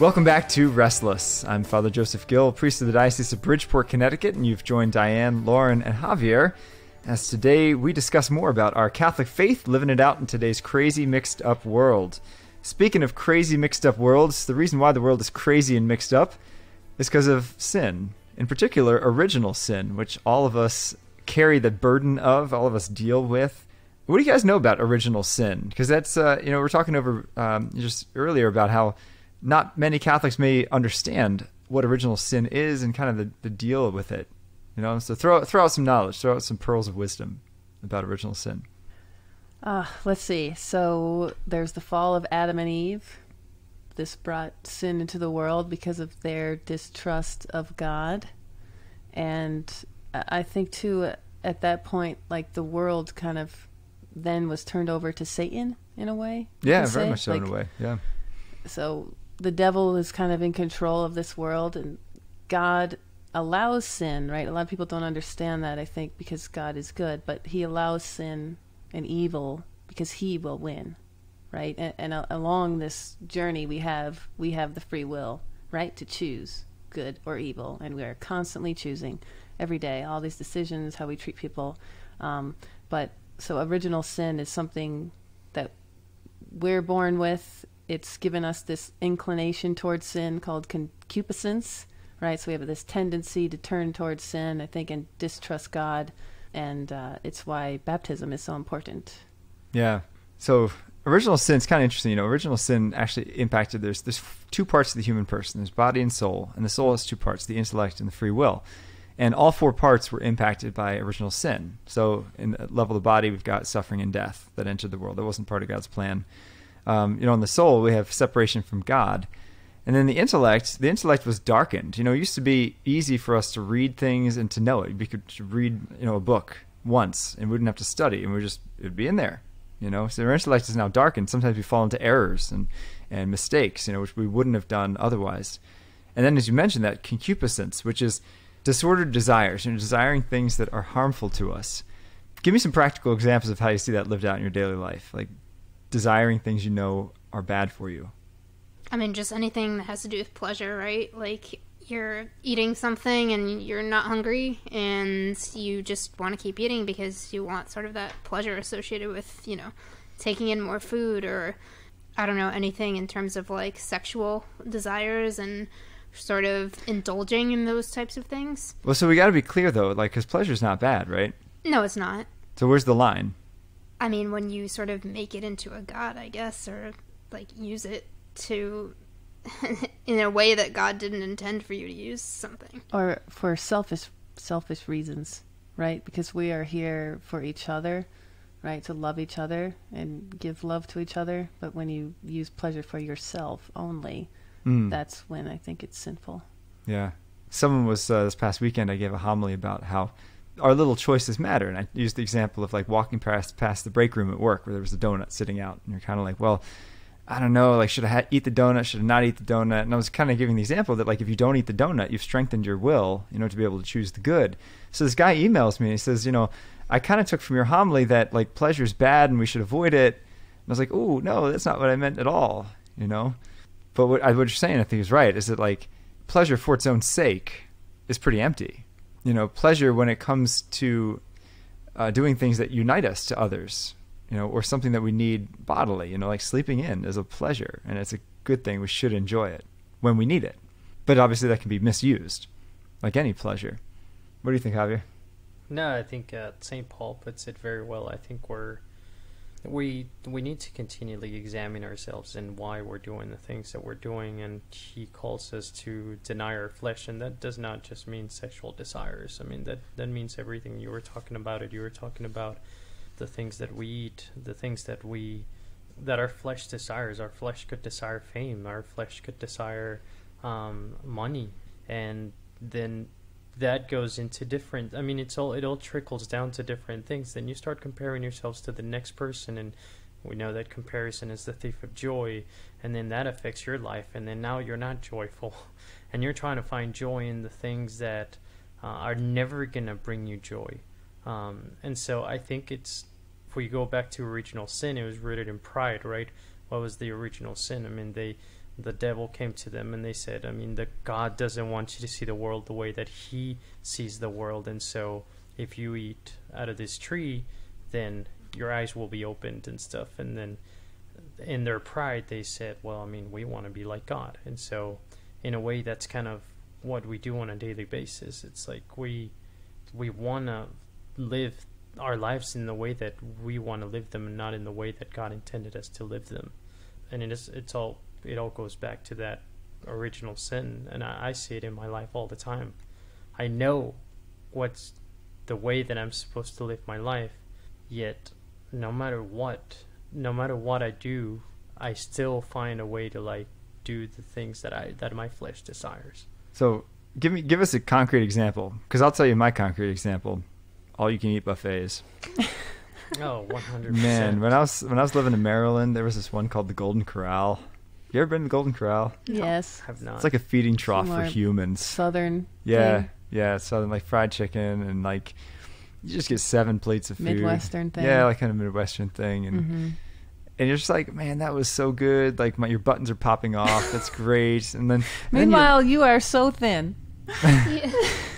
Welcome back to Restless. I'm Father Joseph Gill, priest of the Diocese of Bridgeport, Connecticut, and you've joined Diane, Lauren, and Javier as today we discuss more about our Catholic faith, living it out in today's crazy, mixed up world. Speaking of crazy, mixed up worlds, the reason why the world is crazy and mixed up is because of sin. In particular, original sin, which all of us carry the burden of, all of us deal with. What do you guys know about original sin? Because that's, uh, you know, we're talking over um, just earlier about how not many Catholics may understand what original sin is and kind of the, the deal with it. You know, so throw throw out some knowledge, throw out some pearls of wisdom about original sin. Uh, let's see. So there's the fall of Adam and Eve. This brought sin into the world because of their distrust of God. And I think, too, at that point, like the world kind of then was turned over to Satan in a way. Yeah, very say. much so like, in a way. Yeah. So the devil is kind of in control of this world, and God allows sin, right? A lot of people don't understand that, I think, because God is good, but He allows sin and evil because He will win, right? And, and uh, along this journey, we have we have the free will, right, to choose good or evil, and we are constantly choosing every day all these decisions, how we treat people. Um, but so original sin is something that we're born with it's given us this inclination towards sin called concupiscence, right? So we have this tendency to turn towards sin, I think, and distrust God. And uh, it's why baptism is so important. Yeah. So original sin is kind of interesting. You know, original sin actually impacted. There's there's two parts of the human person. There's body and soul, and the soul has two parts: the intellect and the free will. And all four parts were impacted by original sin. So, in the level of the body, we've got suffering and death that entered the world. That wasn't part of God's plan um, you know, in the soul, we have separation from God. And then the intellect, the intellect was darkened. You know, it used to be easy for us to read things and to know it. We could read, you know, a book once and we wouldn't have to study and we just, it'd be in there, you know. So our intellect is now darkened. Sometimes we fall into errors and, and mistakes, you know, which we wouldn't have done otherwise. And then, as you mentioned, that concupiscence, which is disordered desires, you know, desiring things that are harmful to us. Give me some practical examples of how you see that lived out in your daily life. Like, desiring things you know are bad for you? I mean, just anything that has to do with pleasure, right? Like you're eating something and you're not hungry and you just want to keep eating because you want sort of that pleasure associated with, you know, taking in more food or I don't know, anything in terms of like sexual desires and sort of indulging in those types of things. Well, so we got to be clear though, like, because pleasure's not bad, right? No, it's not. So where's the line? I mean, when you sort of make it into a god, I guess, or like use it to in a way that God didn't intend for you to use something, or for selfish selfish reasons, right? Because we are here for each other, right? To love each other and give love to each other. But when you use pleasure for yourself only, mm. that's when I think it's sinful. Yeah. Someone was uh, this past weekend. I gave a homily about how our little choices matter. And I used the example of like walking past past the break room at work where there was a donut sitting out, and you're kind of like, well, I don't know, like should I ha- eat the donut? Should I not eat the donut? And I was kind of giving the example that like if you don't eat the donut, you've strengthened your will, you know, to be able to choose the good. So this guy emails me and he says, you know, I kind of took from your homily that like pleasure is bad and we should avoid it. And I was like, oh no, that's not what I meant at all, you know. But what, what you're saying, I think, is right. Is that like pleasure for its own sake is pretty empty you know, pleasure when it comes to uh, doing things that unite us to others, you know, or something that we need bodily, you know, like sleeping in is a pleasure and it's a good thing. We should enjoy it when we need it. But obviously that can be misused, like any pleasure. What do you think, Javier? No, I think uh, St. Paul puts it very well. I think we're we we need to continually examine ourselves and why we're doing the things that we're doing and he calls us to deny our flesh and that does not just mean sexual desires. I mean that that means everything. You were talking about it. You were talking about the things that we eat the things that we that our flesh desires. Our flesh could desire fame. Our flesh could desire um, money. And then that goes into different i mean it's all it all trickles down to different things. Then you start comparing yourselves to the next person and we know that comparison is the thief of joy and then that affects your life and then now you're not joyful. And you're trying to find joy in the things that uh, are never going to bring you joy. Um, and so i think it's if we go back to original sin it was rooted in pride right? What was the original sin? I mean, they the devil came to them and they said, I mean, that God doesn't want you to see the world the way that He sees the world, and so if you eat out of this tree, then your eyes will be opened and stuff. And then in their pride, they said, well, I mean, we want to be like God, and so in a way, that's kind of what we do on a daily basis. It's like we we want to live our lives in the way that we want to live them and not in the way that God intended us to live them. And it is it's all it all goes back to that original sin and I, I see it in my life all the time. I know what's the way that I'm supposed to live my life, yet no matter what no matter what I do, I still find a way to like do the things that I that my flesh desires. So give me give us a concrete example, because I'll tell you my concrete example. All you can eat buffets. Oh, 100%. Man, when I was when I was living in Maryland, there was this one called the Golden Corral. You ever been to the Golden Corral? Yes. I have not. It's like a feeding trough for humans. Southern. Yeah, thing. yeah. Southern, like fried chicken and like you just get seven plates of food. Midwestern thing. Yeah, like kind of midwestern thing, and hmm and you're just like, man, that was so good. Like my your buttons are popping off. That's great. And then and then you- Meanwhile, you are so thin.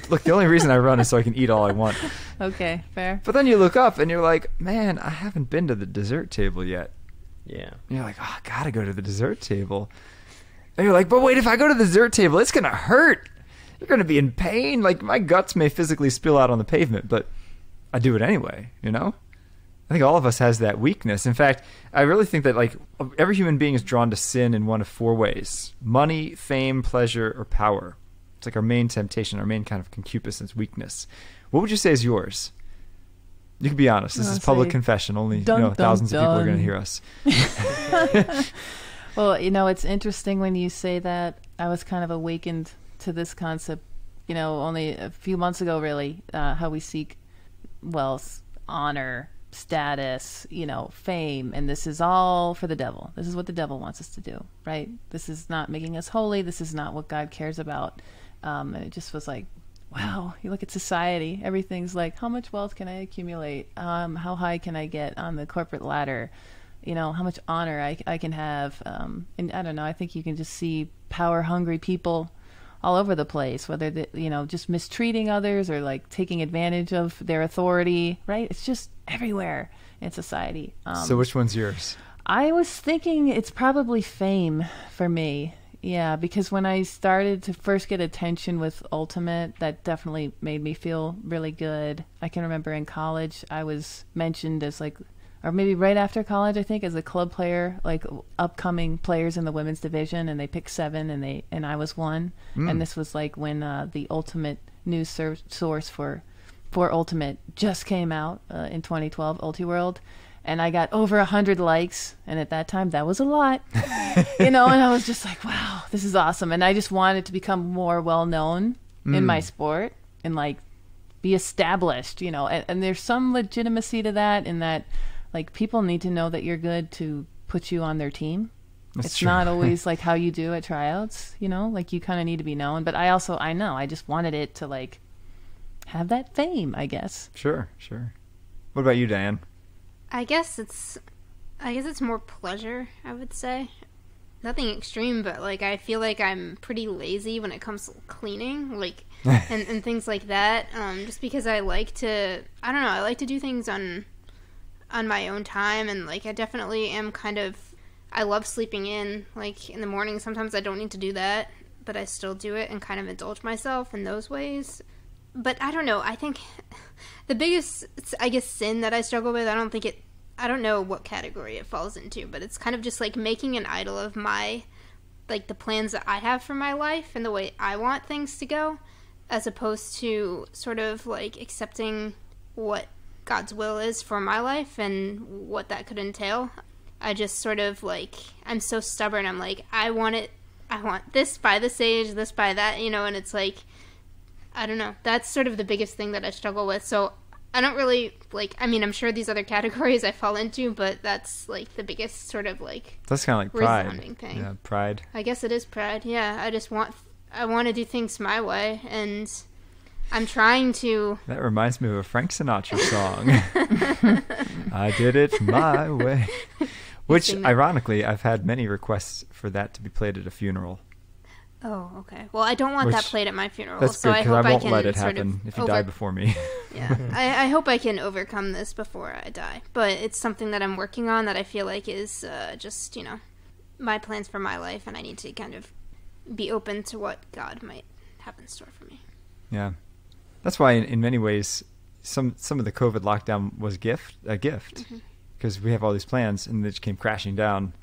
Look, the only reason I run is so I can eat all I want. Okay, fair. But then you look up and you're like, man, I haven't been to the dessert table yet. Yeah. And you're like, oh, I gotta go to the dessert table. And you're like, but wait, if I go to the dessert table, it's gonna hurt. You're gonna be in pain. Like my guts may physically spill out on the pavement, but I do it anyway. You know. I think all of us has that weakness. In fact, I really think that like every human being is drawn to sin in one of four ways: money, fame, pleasure, or power. It's like our main temptation, our main kind of concupiscence, weakness. What would you say is yours? You can be honest. This I'll is public say, confession. Only dun, you know, dun, thousands of people are going to hear us. Well, you know, it's interesting when you say that. I was kind of awakened to this concept, you know, only a few months ago, really, uh, how we seek wealth, honor, status, you know, fame, and this is all for the devil. This is what the devil wants us to do, right? This is not making us holy. This is not what God cares about. Um, and it just was like, wow, you look at society, everything's like, how much wealth can I accumulate? Um, how high can I get on the corporate ladder? You know, how much honor I, I can have. Um, and I don't know, I think you can just see power hungry people all over the place, whether, they, you know, just mistreating others or like taking advantage of their authority, right? It's just everywhere in society. Um, so which one's yours? I was thinking it's probably fame for me. Yeah, because when I started to first get attention with Ultimate, that definitely made me feel really good. I can remember in college, I was mentioned as like, or maybe right after college, I think, as a club player, like upcoming players in the women's division, and they picked seven, and they and I was one. Mm. And this was like when uh, the Ultimate news ser- source for for Ultimate just came out uh, in 2012, UltiWorld, and I got over a hundred likes, and at that time that was a lot, you know. And I was just like, wow, this is awesome, and I just wanted to become more well known in Mm. my sport and like be established, you know. And, and there's some legitimacy to that, in that like people need to know that you're good to put you on their team That's it's true. not always like how you do at tryouts you know like you kind of need to be known but i also i know i just wanted it to like have that fame i guess Sure, sure. What about you, Diane? I guess it's I guess it's more pleasure, I would say. Nothing extreme, but like I feel like I'm pretty lazy when it comes to cleaning, like and, and things like that. Um, just because I like to I don't know, I like to do things on on my own time and like I definitely am kind of I love sleeping in. Like in the morning sometimes I don't need to do that, but I still do it and kind of indulge myself in those ways. But I don't know, I think the biggest I guess sin that I struggle with, I don't think it I don't know what category it falls into, but it's kind of just like making an idol of my like the plans that I have for my life and the way I want things to go as opposed to sort of like accepting what God's will is for my life and what that could entail. I just sort of like I'm so stubborn. I'm like I want it I want this by this age, this by that, you know, and it's like I don't know. That's sort of the biggest thing that I struggle with. So I don't really like. I mean, I'm sure these other categories I fall into, but that's like the biggest sort of like. That's kind of like pride. Thing. Yeah, pride. I guess it is pride. Yeah, I just want. I want to do things my way, and I'm trying to. That reminds me of a Frank Sinatra song. I did it my way. Which, ironically, I've had many requests for that to be played at a funeral. Oh, okay. Well, I don't want that Which- played at my funeral, That's so good I hope I won't can let it sort happen of if you over- die before me. Yeah, I, I hope I can overcome this before I die. But it's something that I'm working on that I feel like is uh, just you know my plans for my life, and I need to kind of be open to what God might have in store for me. Yeah, that's why in, in many ways some some of the COVID lockdown was gift a gift Mm-hmm. because we have all these plans and they just came crashing down,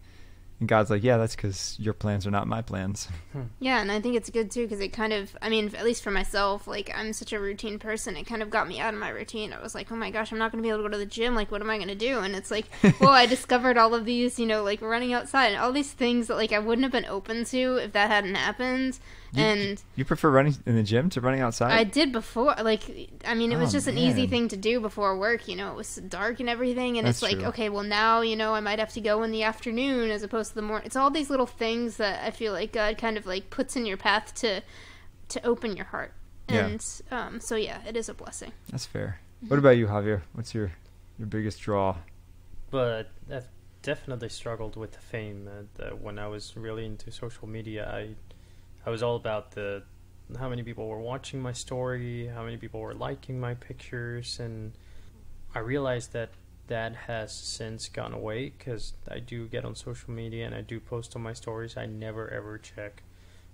and God's like, yeah, that's because your plans are not my plans. Hmm. Yeah, and I think it's good too because it kind of, I mean, at least for myself, like I'm such a routine person. It kind of got me out of my routine. I was like, oh my gosh, I'm not going to be able to go to the gym. Like, what am I going to do? And it's like, well, I discovered all of these, you know, like running outside and all these things that like I wouldn't have been open to if that hadn't happened. You- and You prefer running in the gym to running outside? I did before. Like, I mean, it was Oh, just an easy thing to do before work. You know, it was dark and everything, and it's like, true. okay, well now you know I might have to go in the afternoon as opposed to the morning. It's all these little things that I feel like God kind of like puts in your path to to open your heart. Yeah. And um, so yeah, it is a blessing. That's fair. Mm-hmm. What about you, Javier? What's your your biggest draw? But I've definitely struggled with the fame. And, uh, when I was really into social media, I I was all about the how many people were watching my story, how many people were liking my pictures, and I realized that that has since gone away because I do get on social media and I do post on my stories. I never ever check,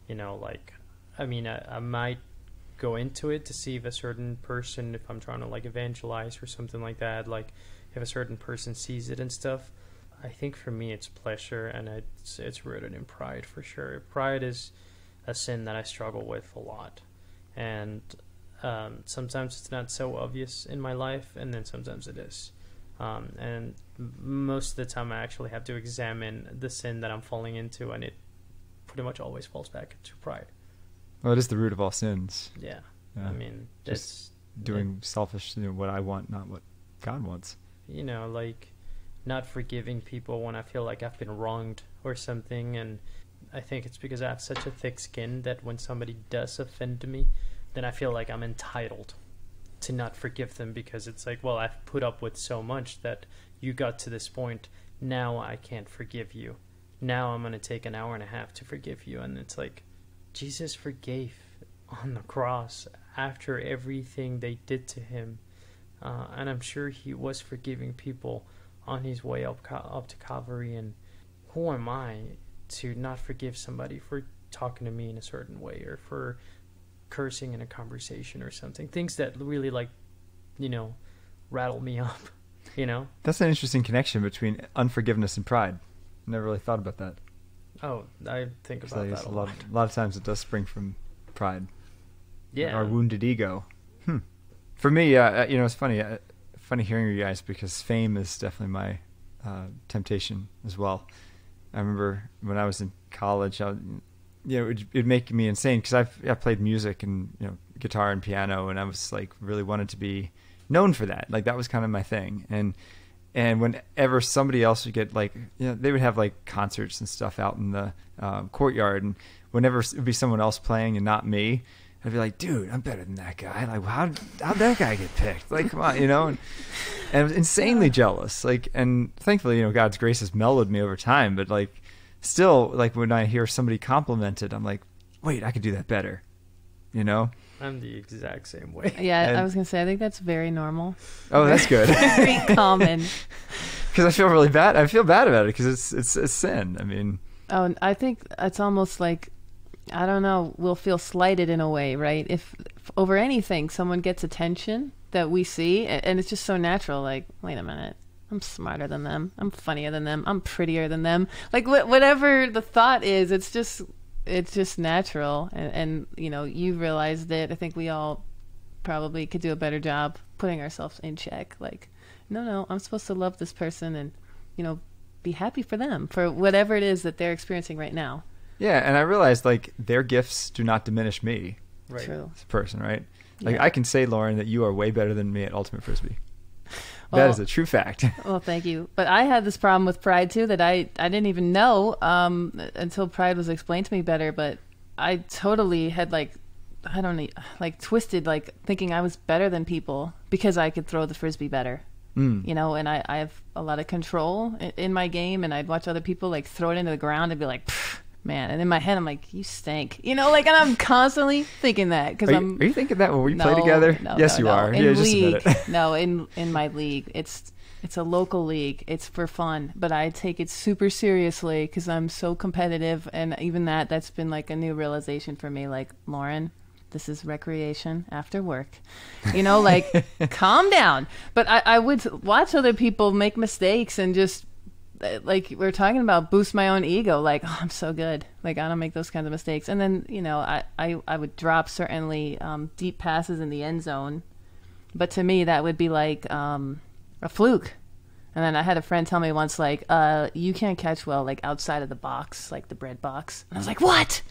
you know, like I mean, I, I might go into it to see if a certain person, if I'm trying to like evangelize or something like that, like if a certain person sees it and stuff. I think for me it's pleasure and it's it's rooted in pride for sure. Pride is a sin that I struggle with a lot, and um, sometimes it's not so obvious in my life, and then sometimes it is. Um, and most of the time, I actually have to examine the sin that I'm falling into, and it pretty much always falls back to pride. Well, it is the root of all sins. Yeah, Yeah. I mean, Just doing selfish, you know, what I want, not what God wants. you know, like not forgiving people when I feel like I've been wronged or something. And I think it's because I have such a thick skin that when somebody does offend me, then I feel like I'm entitled to not forgive them because it's like, well, I've put up with so much that you got to this point. Now I can't forgive you. Now I'm going to take an hour and a half to forgive you. And it's like, Jesus forgave on the cross after everything they did to him. Uh, and I'm sure he was forgiving people on his way up up to Calvary. And who am I to not forgive somebody for talking to me in a certain way or for cursing in a conversation or something? Things that really like, you know, rattle me up. You know? That's an interesting connection between unforgiveness and pride. Never really thought about that. Oh, I think about I that a lot, lot. a lot of times it does spring from pride. Yeah. Our wounded ego. Hmm. For me, uh, you know, it's funny. Uh, funny hearing you guys because fame is definitely my uh, temptation as well. I remember when I was in college, I, you know, it'd, it'd make me insane because I've I played music and you know guitar and piano, and I was like really wanted to be known for that. Like that was kind of my thing. And and whenever somebody else would get like, you know, they would have like concerts and stuff out in the um, courtyard, and whenever it would be someone else playing and not me, I'd be like, dude, I'm better than that guy. Like, how how'd that guy get picked? Like, come on, you know. And, and I was insanely jealous. Like, and thankfully, you know, God's grace has mellowed me over time. But like, still, like when I hear somebody complimented, I'm like, wait, I could do that better. You know? I'm the exact same way. Yeah, And- I was gonna say I think that's very normal, Oh, that's good. very common. Because I feel really bad. I feel bad about it because it's it's a sin. I mean, Oh, and I think it's almost like I don't know. We'll feel slighted in a way, right? If, if over anything someone gets attention that we see, and it's just so natural. Like, wait a minute, I'm smarter than them. I'm funnier than them. I'm prettier than them. Like wh- whatever the thought is, it's just it's just natural. And, and you know, you realized it. I think we all probably could do a better job putting ourselves in check. Like, no, no, I'm supposed to love this person and you know be happy for them for whatever it is that they're experiencing right now. yeah. And I realized like their gifts do not diminish me Right. True. as a person, right? Like Yeah. I can say, Lauren, that you are way better than me at ultimate frisbee. that Well- is a true fact. Well, thank you. But I had this problem with pride too that I I didn't even know um, until pride was explained to me better. But I totally had like I don't know like twisted like thinking I was better than people because I could throw the frisbee better. Mm. you know, and I, I have a lot of control in, in my game, and I'd watch other people like throw it into the ground and be like, "Pfft, man, and in my head I'm like, you stink, you know, like, and I'm constantly thinking that because I'm. are you thinking that when we no, play together? no, yes, no, you are. In yeah, just league, no, in in my league, it's it's a local league. It's for fun, but I take it super seriously because I'm so competitive, and even that that's been like a new realization for me. Like Lauren, this is recreation after work, you know, like calm down. But I, I would watch other people make mistakes and just like we we're talking about boost my own ego like oh, i'm so good. Like i don't make those kinds of mistakes. And then you know i i, I would drop certainly um, deep passes in the end zone. But to me that would be like um, a fluke. And then i had a friend tell me once like uh, you can't catch well like outside of the box like the bread box. And i was like what?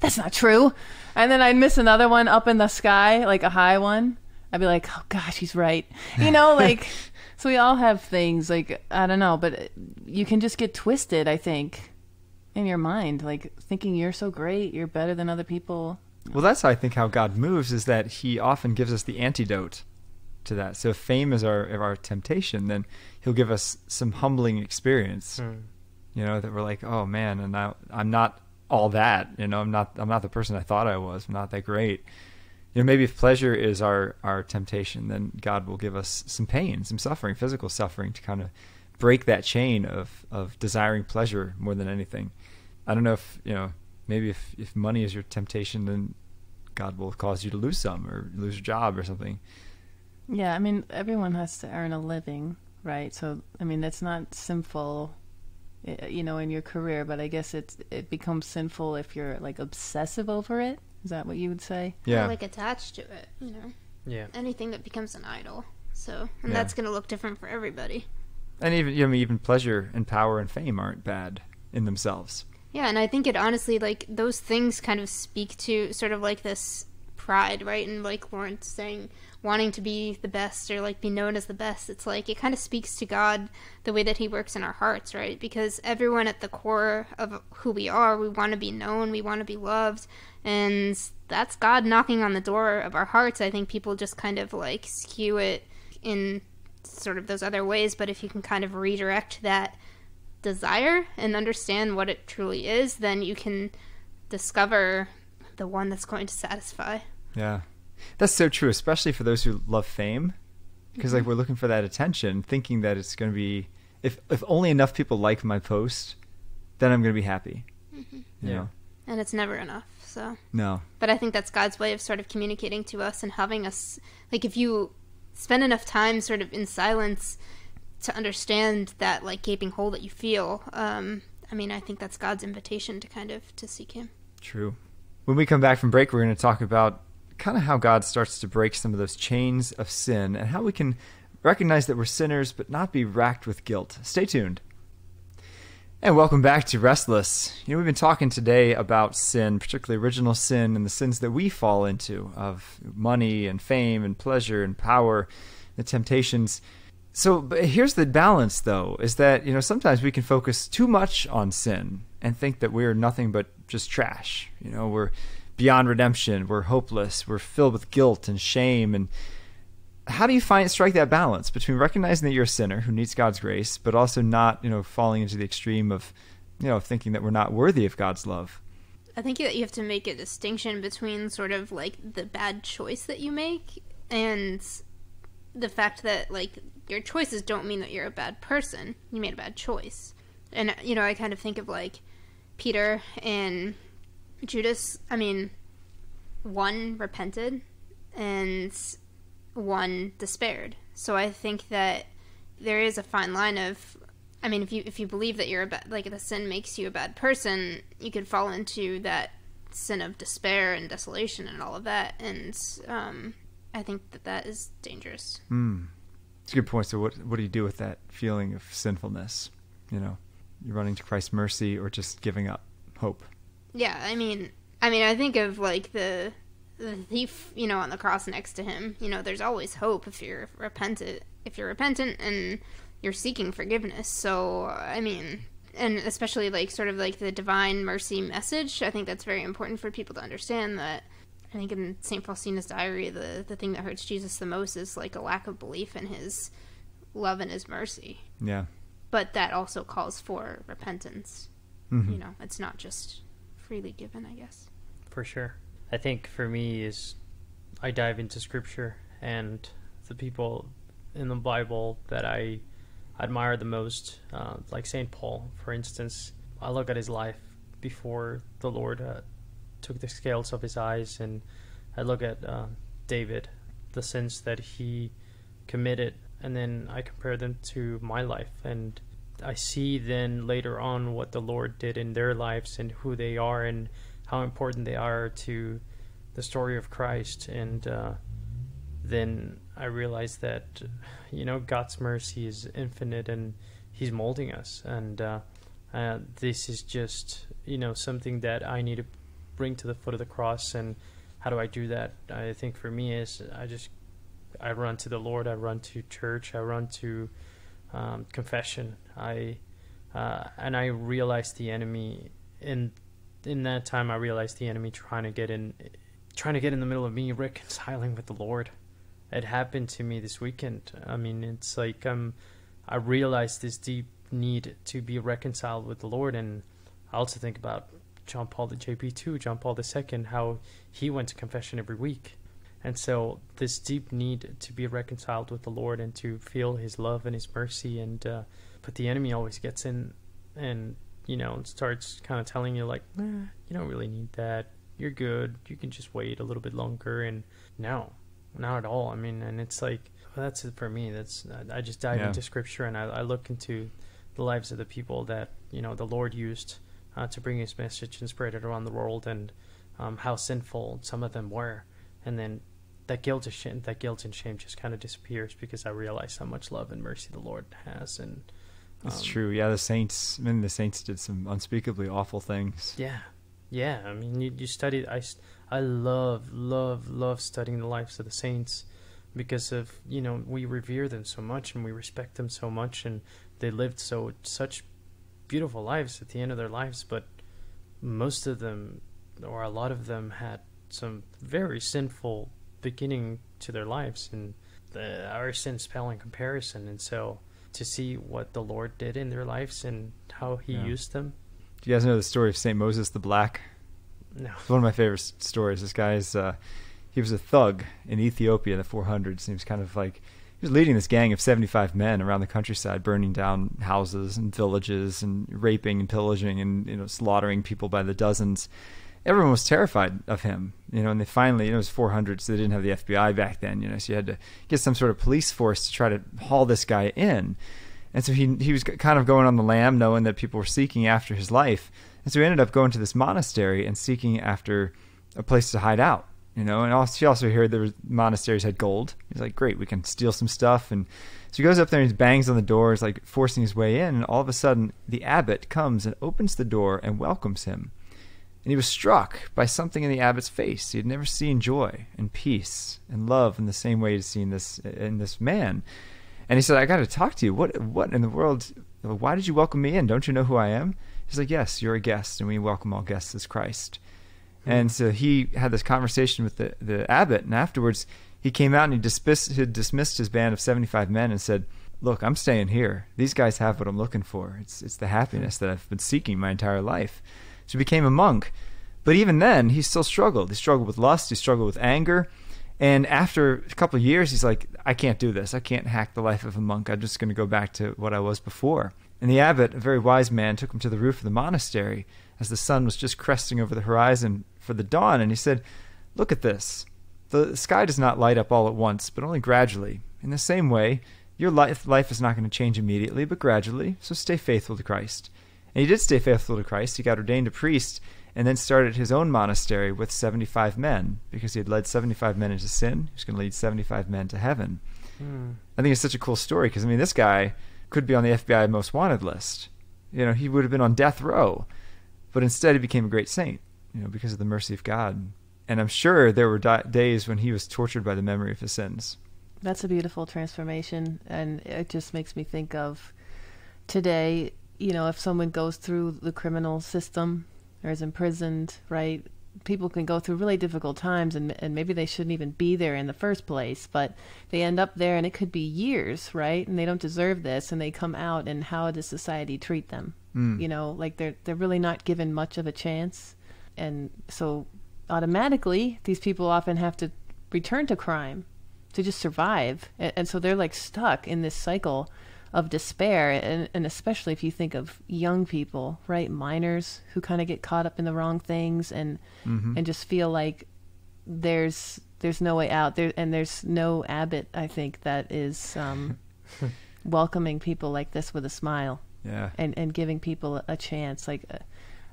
That's not true. And then i'd miss another one up in the sky like a high one. I'd be like oh gosh he's right. You know like so we all have things like i don't know but you can just get twisted i think in your mind like thinking you're so great you're better than other people Well, that's I think how God moves is that He often gives us the antidote to that. So if fame is our our temptation, then He'll give us some humbling experience. Mm. You know that we're like, oh man, and now I'm not all that. You know, I'm not I'm not the person I thought I was. I'm not that great. You know, maybe if pleasure is our our temptation, then God will give us some pain, some suffering, physical suffering, to kind of break that chain of of desiring pleasure more than anything. I don't know if you know. Maybe if if money is your temptation, then God will cause you to lose some or lose your job or something. yeah i mean everyone has to earn a living right so i mean that's not sinful eh, you know in your career but i guess it's it becomes sinful if you're like obsessive over it is that what you would say Yeah. Or, like attached to it, you know. Yeah. Anything that becomes an idol. So, and Yeah. that's going to look different for everybody. And even you know, even pleasure and power and fame aren't bad in themselves. Yeah, and I think it honestly like those things kind of speak to sort of like this pride, right? And like Lauren's saying wanting to be the best or like be known as the best. It's like it kind of speaks to God the way that he works in our hearts, right? Because everyone at the core of who we are, we want to be known, we want to be loved, and that's God knocking on the door of our hearts. I think people just kind of like skew it in sort of those other ways, but if you can kind of redirect that desire and understand what it truly is, then you can discover the one that's going to satisfy. Yeah, that's so true, especially for those who love fame, because Mm-hmm. like we're looking for that attention, thinking that it's going to be if if only enough people like my post, then I'm going to be happy. Mm-hmm. You Yeah. know, And it's never enough. So, no, but I think that's God's way of sort of communicating to us and having us like if you spend enough time sort of in silence to understand that like gaping hole that you feel, um I mean, I think that's God's invitation to kind of to seek him. True. When we come back from break, we're going to talk about kind of how God starts to break some of those chains of sin and how we can recognize that we're sinners but not be racked with guilt. Stay tuned. And welcome back to Restless. You know, we've been talking today about sin, particularly original sin and the sins that we fall into of money and fame and pleasure and power, the temptations. So here's the balance though, is that, you know, sometimes we can focus too much on sin and think that we're nothing but just trash. You know, we're beyond redemption, we're hopeless, we're filled with guilt and shame and how do you find strike that balance between recognizing that you're a sinner who needs God's grace, but also not, you know, falling into the extreme of, you know, thinking that we're not worthy of God's love? I think that you have to make a distinction between sort of like the bad choice that you make and the fact that like your choices don't mean that you're a bad person. You made a bad choice. And you know, I kind of think of like Peter and Judas. I mean, one repented and one despaired. So I think that there is a fine line of I mean, if you if you believe that you're a bad, like the sin makes you a bad person, you could fall into that sin of despair and desolation and all of that. And um, I think that that is dangerous. Hmm. It's a good point. So what what do you do with that feeling of sinfulness? You know, you're running to Christ's mercy or just giving up hope. Yeah, I mean, I mean, I think of like the the thief, you know, on the cross next to him. You know, there's always hope if you're repentant. If you're repentant and you're seeking forgiveness. So, I mean, and especially like sort of like the divine mercy message. I think that's very important for people to understand that. I think in St. Faustina's diary, the the thing that hurts Jesus the most is like a lack of belief in his love and his mercy. Yeah. But that also calls for repentance. Mhm. You know, it's not just freely given, I guess. for sure. I think for me is I dive into scripture and the people in the Bible that I admire the most, uh, like Saint Paul, for instance. I look at his life before the Lord uh, took the scales of his eyes, and I look at uh, David, the sins that he committed, and then I compare them to my life, and I see then later on what the Lord did in their lives and who they are and how important they are to the story of Christ. And uh, then I realized that, you know, God's mercy is infinite and He's molding us. And uh, uh, this is just, you know, something that I need to bring to the foot of the cross. And how do I do that? I think for me is I just I run to the Lord. I run to church. I run to um, confession. I uh, and I realized the enemy in in that time. I realized the enemy trying to get in, trying to get in the middle of me reconciling with the Lord. It happened to me this weekend. I mean, it's like um, I realized this deep need to be reconciled with the Lord, and I also think about John Paul the JP two, John Paul II, how he went to confession every week. And so, this deep need to be reconciled with the Lord and to feel His love and His mercy, and uh, but the enemy always gets in and you know and starts kind of telling you like, eh, you don't really need that. You're good. You can just wait a little bit longer. And no, not at all. I mean, and it's like well, that's it for me. That's I just dive Yeah. into Scripture and I, I look into the lives of the people that you know the Lord used uh, to bring His message and spread it around the world, and um, how sinful some of them were, and then that guilt, shame, that guilt and shame just kind of disappears because I realize how much love and mercy the Lord has, and It's um, true. Yeah, the saints. I mean, the saints did some unspeakably awful things. Yeah, yeah. I mean, you, you study. I, I love, love, love studying the lives of the saints because of you know we revere them so much and we respect them so much and they lived so such beautiful lives at the end of their lives. But most of them, or a lot of them, had some very sinful beginning to their lives, and the, our sins pale in comparison. And so to see what the Lord did in their lives and how He Yeah. used them. Do you guys know the story of Saint Moses the Black? No. It's one of my favorite stories. This guy's uh, he was a thug in Ethiopia in the 400s. And he was kind of like he was leading this gang of 75 men around the countryside, burning down houses and villages and raping and pillaging and you know slaughtering people by the dozens. Everyone was terrified of him, you know. And they finally, you know, it was 400, so they didn't have the FBI back then, you know. So you had to get some sort of police force to try to haul this guy in. And so he he was kind of going on the lam, knowing that people were seeking after his life. And so he ended up going to this monastery and seeking after a place to hide out. You know, and also, he also heard was monasteries had gold. He's like, great, we can steal some stuff. And so he goes up there and he bangs on the door, is like forcing his way in. And all of a sudden, the abbot comes and opens the door and welcomes him. And he was struck by something in the abbot's face. He had never seen joy and peace and love in the same way he'd seen this in this man. And he said, "I got to talk to you. What what in the world? Why did you welcome me in? Don't you know who I am?" He's like, "Yes, you're a guest, and we welcome all guests as Christ." Hmm. And so he had this conversation with the, the abbot, and afterwards he came out and he dismissed, he dismissed his band of 75 men and said, Look, I'm staying here. These guys have what I'm looking for. It's, it's the happiness that I've been seeking my entire life. So he became a monk. But even then, he still struggled. He struggled with lust, he struggled with anger. And after a couple of years, he's like, I can't do this. I can't hack the life of a monk. I'm just going to go back to what I was before. And the abbot, a very wise man, took him to the roof of the monastery as the sun was just cresting over the horizon for the dawn. And he said, Look at this. The sky does not light up all at once, but only gradually. In the same way, your life, life is not going to change immediately, but gradually. So stay faithful to Christ. And he did stay faithful to Christ. He got ordained a priest and then started his own monastery with 75 men because he had led 75 men into sin. He was going to lead 75 men to heaven. Hmm. I think it's such a cool story because I mean, this guy could be on the FBI most wanted list. You know, he would have been on death row, but instead he became a great saint. You know, because of the mercy of God. And I'm sure there were di- days when he was tortured by the memory of his sins. That's a beautiful transformation, and it just makes me think of today. You know, if someone goes through the criminal system or is imprisoned, right? people can go through really difficult times and and maybe they shouldn't even be there in the first place but they end up there and it could be years right and they don't deserve this and they come out and how does society treat them Mm. you know like they're they're really not given much of a chance and so automatically these people often have to return to crime to just survive and, and so they're like stuck in this cycle of despair and, and especially if you think of young people right minors who kind of get caught up in the wrong things and Mhm. and just feel like there's there's no way out there and there's no abbot i think that is um, welcoming people like this with a smile Yeah. and and giving people a chance like uh,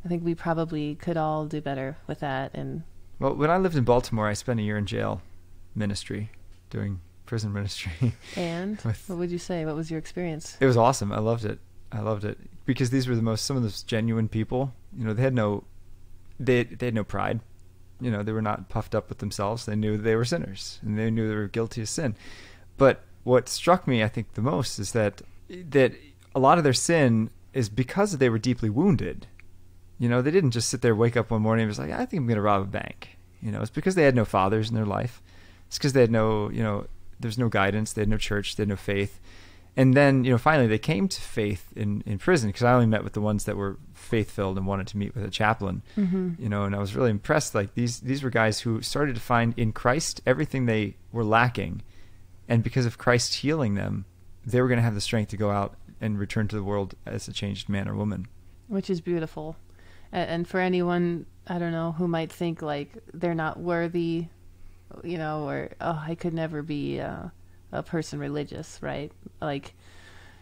i think we probably could all do better with that and Well, when I lived in Baltimore, I spent a year in jail ministry, doing prison ministry. and With- what would you say what was your experience It was awesome. I loved it. I loved it because these were the most some of the genuine people. You know, they had no they they had no pride. You know, they were not puffed up with themselves. They knew they were sinners and they knew they were guilty of sin. But what struck me, I think, the most is that that a lot of their sin is because they were deeply wounded. You know, they didn't just sit there, wake up one morning, and was like, "I think I'm going to rob a bank." You know, it's because they had no fathers in their life. It's because they had no, you know, there's no guidance. They had no church. They had no faith. And then, you know, finally they came to faith in, in prison because I only met with the ones that were faith filled and wanted to meet with a chaplain. mm-hmm. You know, and I was really impressed. Like these these were guys who started to find in Christ everything they were lacking, and because of Christ healing them, they were going to have the strength to go out and return to the world as a changed man or woman. which is beautiful and, and for anyone i don't know who might think like they're not worthy you know or oh i could never be uh, a person religious right? Like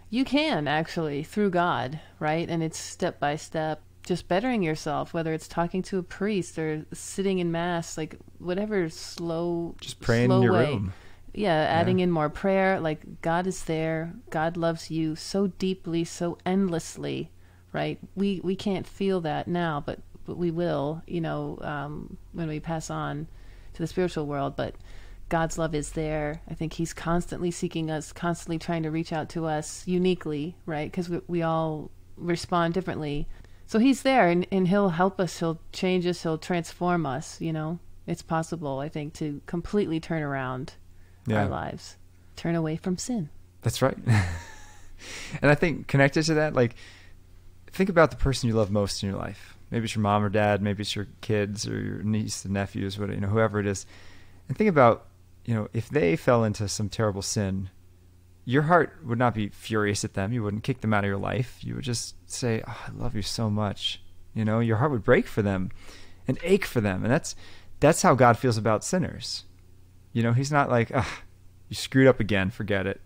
you can actually through god right? And it's step by step just bettering yourself whether it's talking to a priest or sitting in mass like whatever slow Just praying slow in your way. room. yeah. adding in more prayer like god is there god loves you so deeply so endlessly right? We we can't feel that now but but we will you know um when we pass on to the spiritual world but god's love is there i think he's constantly seeking us constantly trying to reach out to us uniquely right because we, we all respond differently so he's there and, and he'll help us he'll change us he'll transform us you know it's possible i think to completely turn around Yeah. our lives. Turn away from sin. That's right. and I think connected to that, like, think about the person you love most in your life. Maybe it's your mom or dad, maybe it's your kids or your niece and nephews, whatever, you know, whoever it is. And think about, you know, if they fell into some terrible sin, your heart would not be furious at them. You wouldn't kick them out of your life. You would just say, oh, I love you so much. You know, your heart would break for them and ache for them. And that's that's how God feels about sinners. You know, he's not like, ah, you screwed up again, forget it.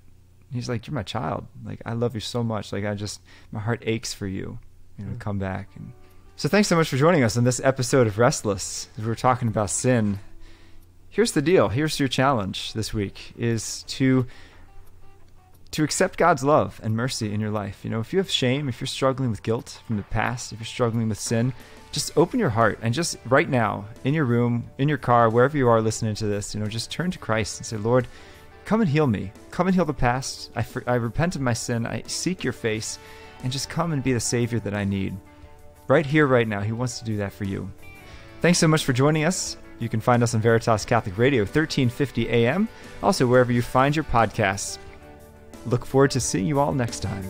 He's like, you're my child. Like, I love you so much. Like, I just, my heart aches for you. You know, Mm. come back. And so, thanks so much for joining us on this episode of Restless. We're talking about sin. Here's the deal. Here's your challenge this week: is to to accept God's love and mercy in your life. You know, if you have shame, if you're struggling with guilt from the past, if you're struggling with sin, just open your heart and just right now, in your room, in your car, wherever you are listening to this, you know, just turn to Christ and say, Lord, come and heal me. Come and heal the past. I, I repent of my sin. I seek your face and just come and be the Savior that I need. Right here, right now. He wants to do that for you. Thanks so much for joining us. You can find us on Veritas Catholic Radio, 1350 AM, also wherever you find your podcasts. Look forward to seeing you all next time.